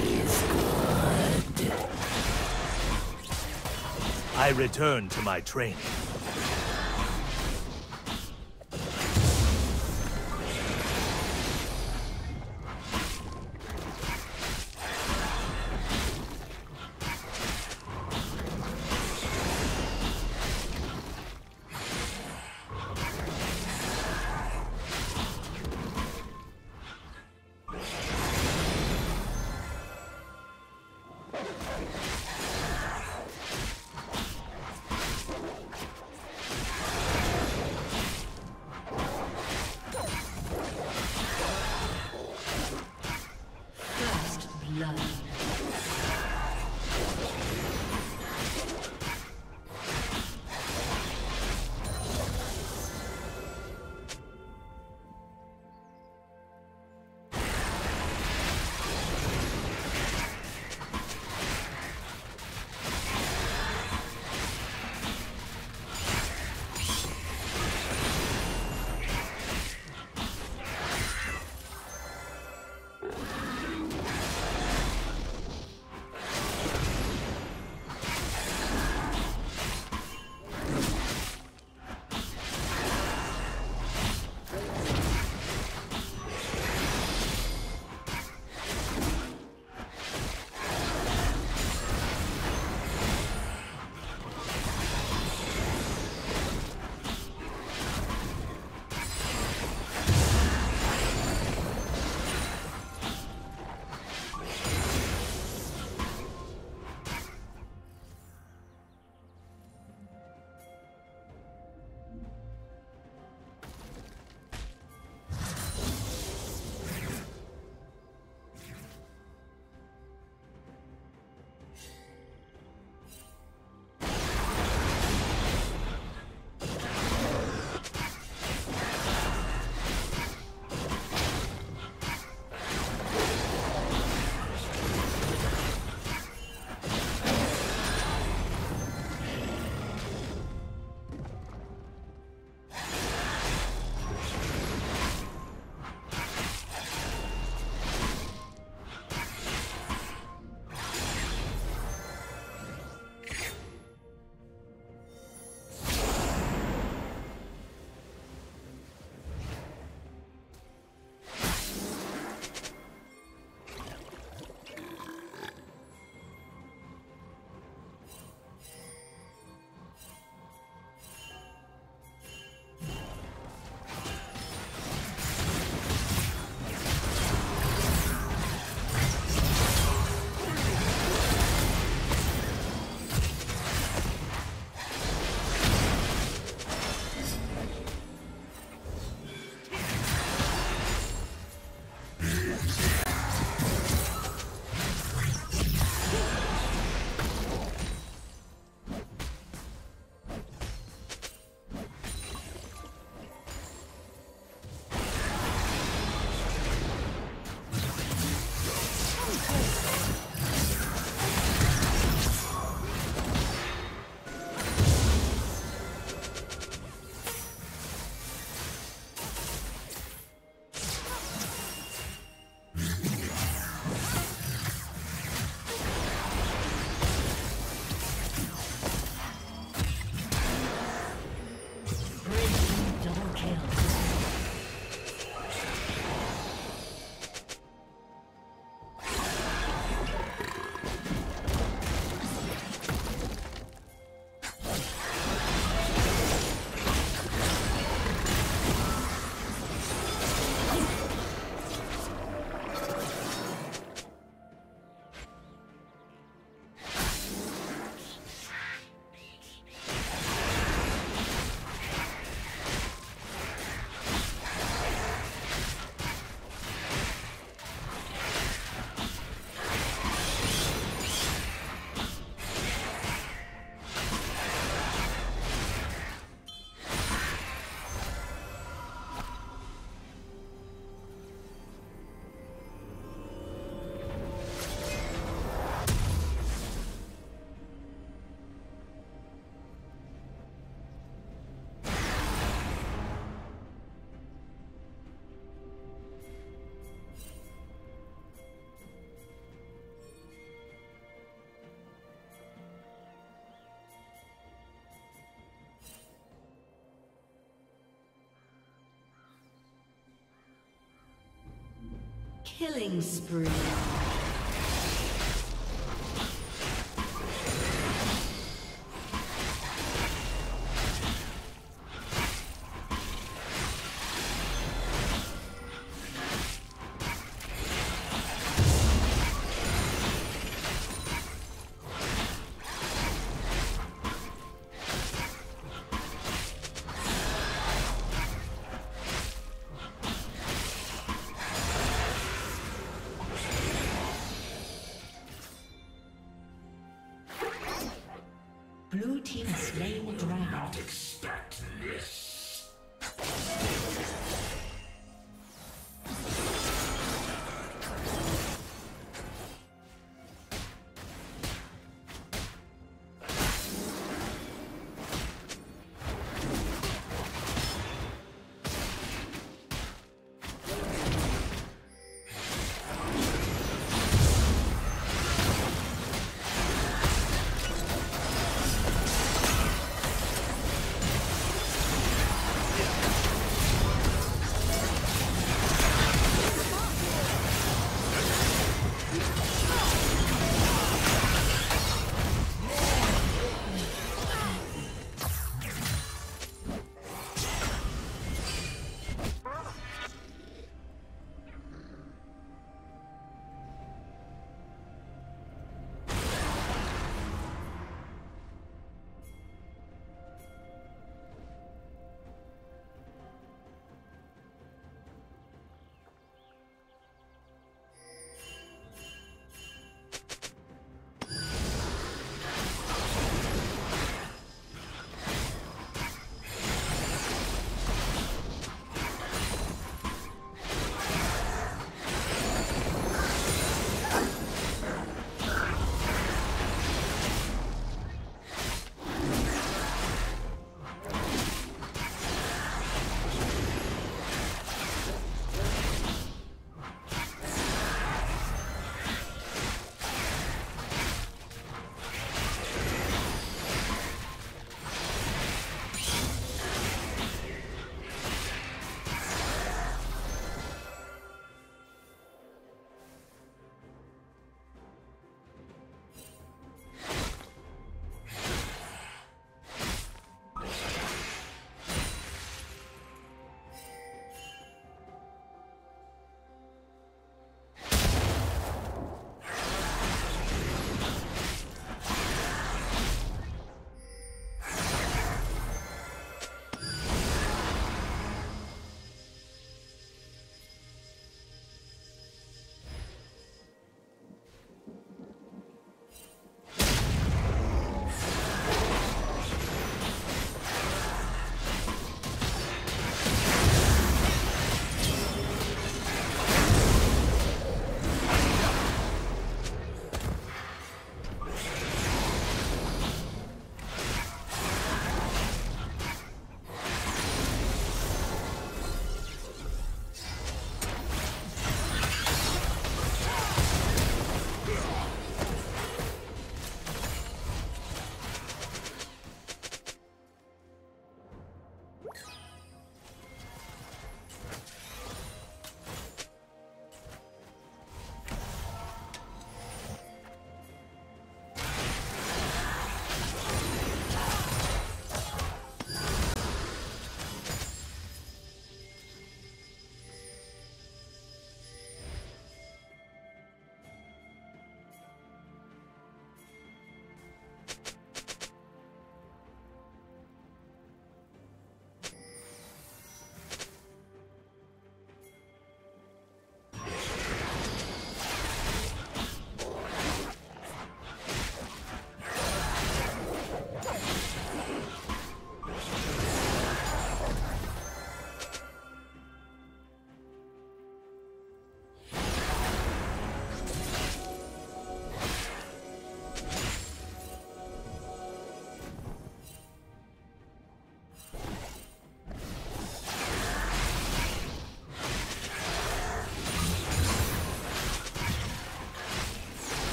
is good. I return to my training. Killing spree. The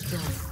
destroyed.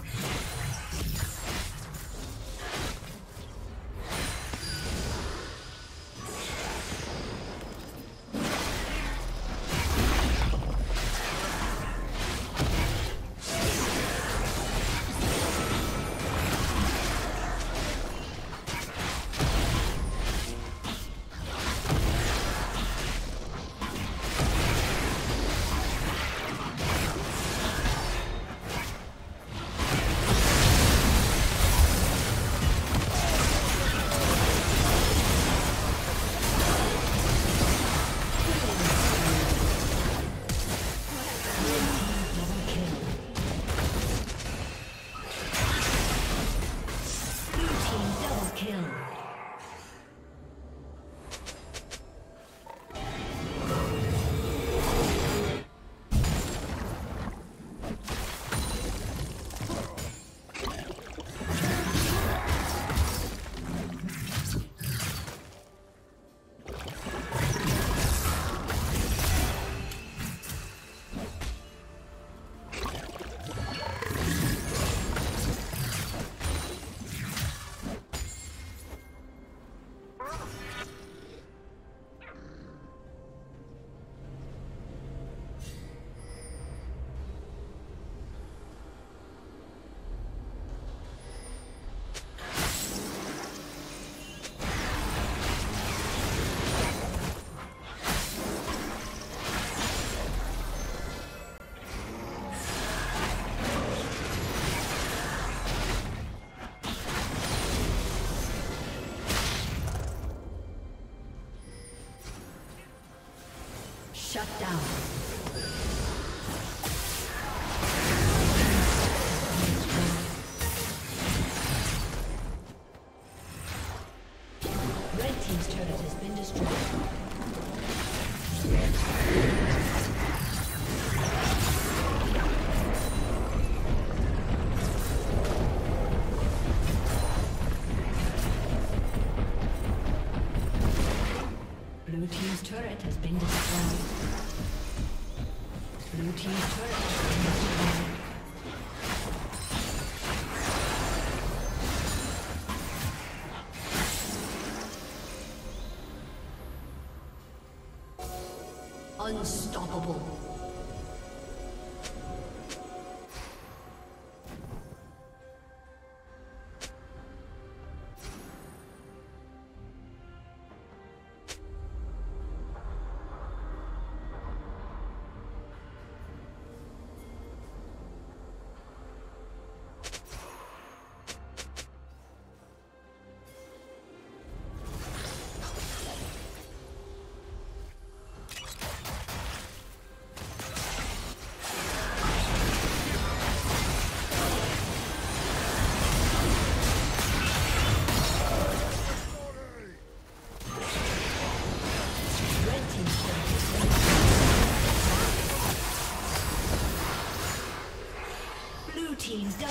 Shut down.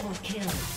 Double kill.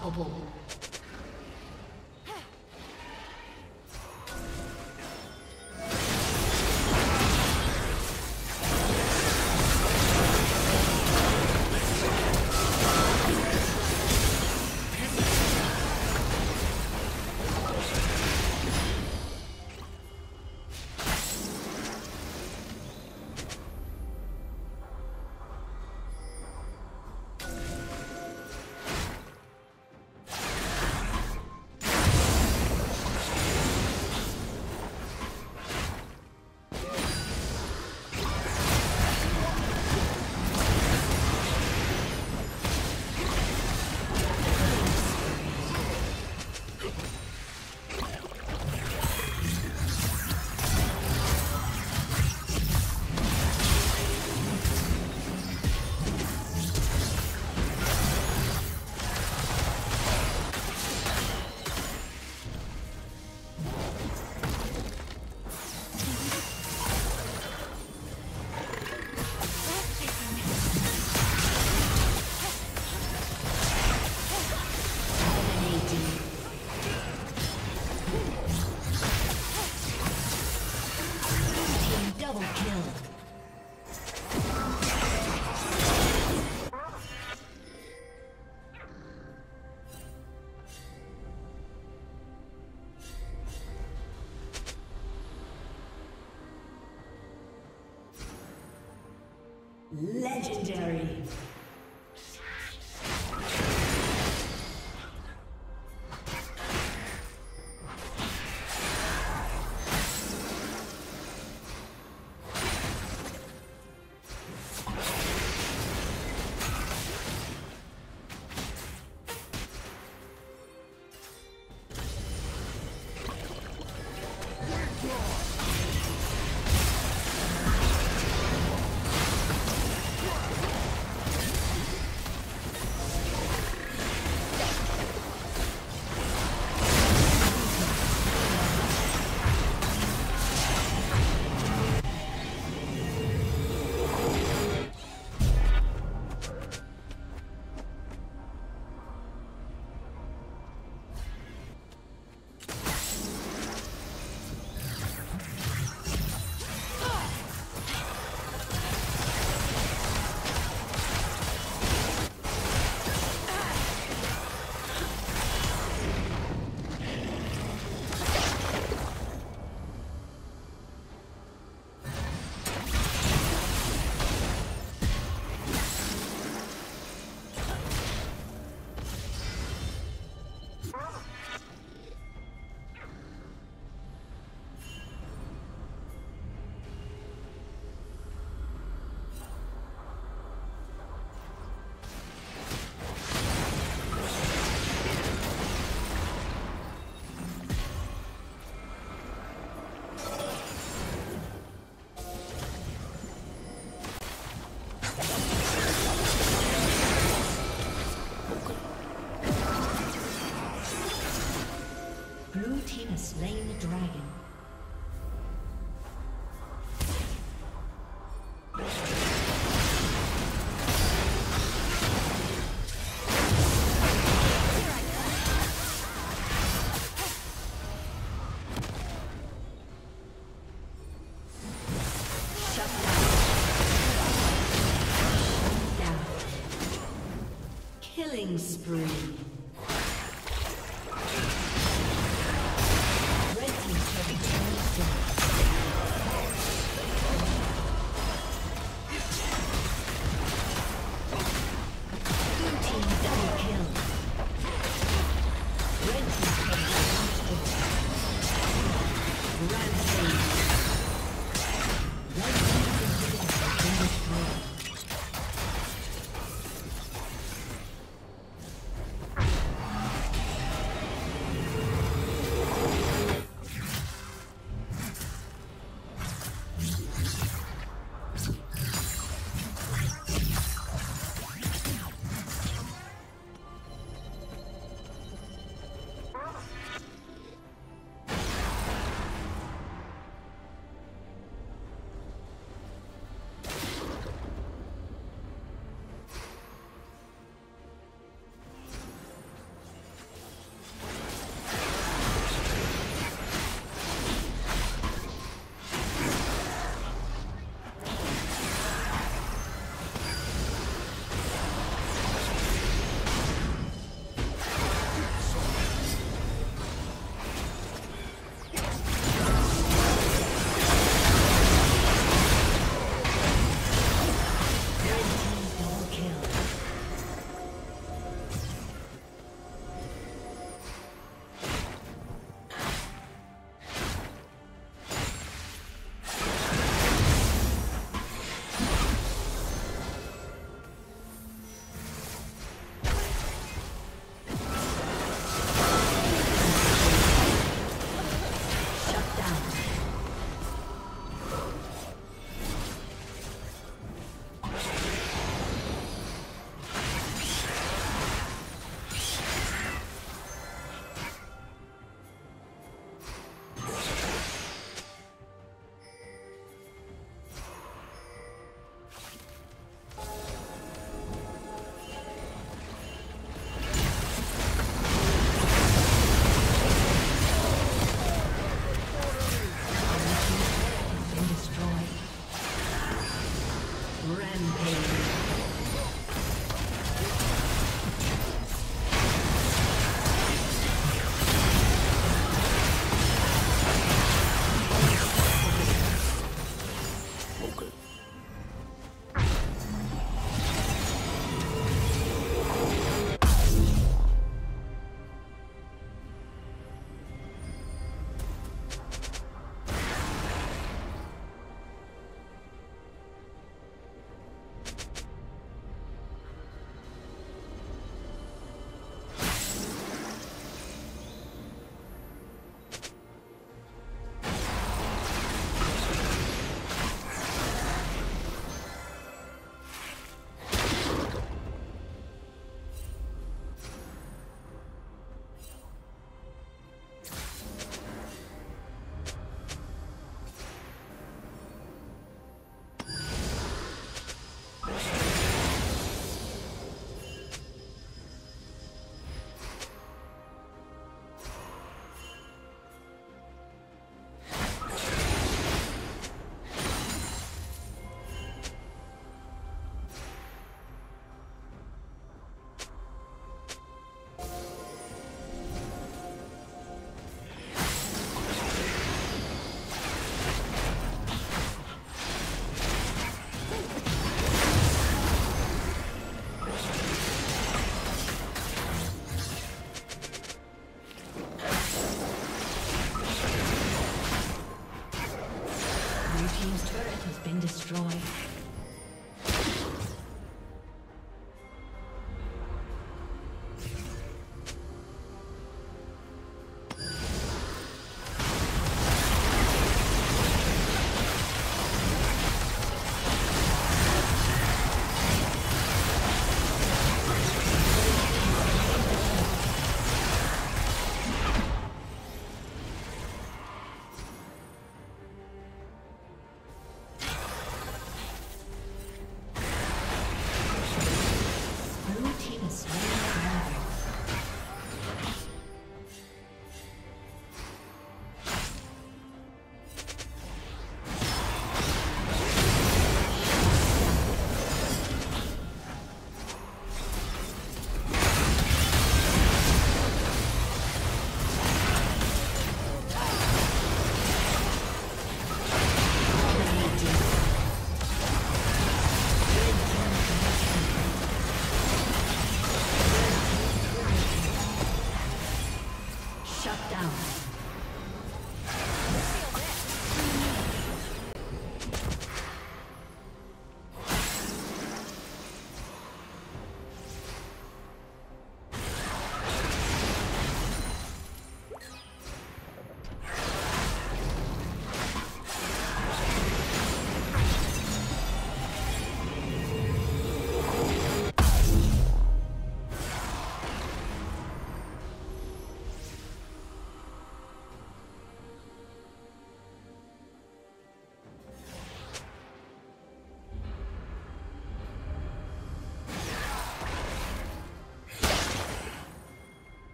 Unstoppable. Legendary. Killing